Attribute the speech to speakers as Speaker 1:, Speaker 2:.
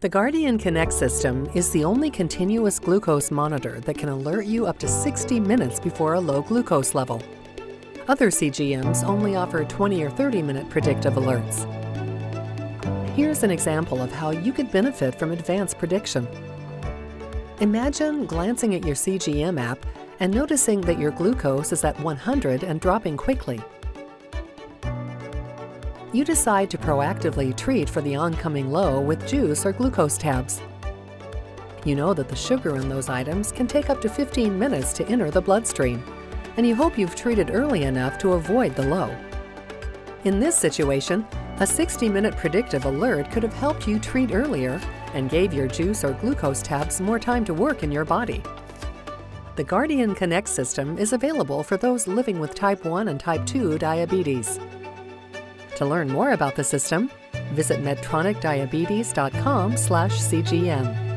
Speaker 1: The Guardian Connect system is the only continuous glucose monitor that can alert you up to 60 minutes before a low glucose level. Other CGMs only offer 20 or 30 minute predictive alerts. Here's an example of how you could benefit from advanced prediction. Imagine glancing at your CGM app and noticing that your glucose is at 100 and dropping quickly you decide to proactively treat for the oncoming low with juice or glucose tabs. You know that the sugar in those items can take up to 15 minutes to enter the bloodstream, and you hope you've treated early enough to avoid the low. In this situation, a 60-minute predictive alert could have helped you treat earlier and gave your juice or glucose tabs more time to work in your body. The Guardian Connect system is available for those living with type 1 and type 2 diabetes. To learn more about the system, visit medtronicdiabetes.com/cgm.